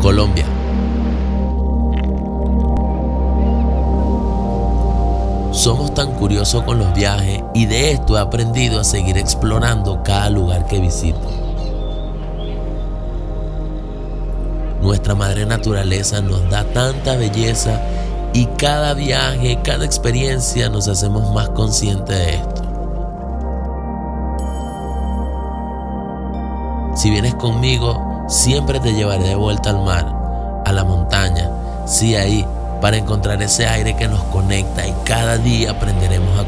Colombia. Somos tan curiosos con los viajes y de esto he aprendido a seguir explorando cada lugar que visito. Nuestra madre naturaleza nos da tanta belleza y cada viaje, cada experiencia nos hacemos más conscientes de esto. Si vienes conmigo, siempre te llevaré de vuelta al mar, a la montaña, sí ahí, para encontrar ese aire que nos conecta y cada día aprenderemos a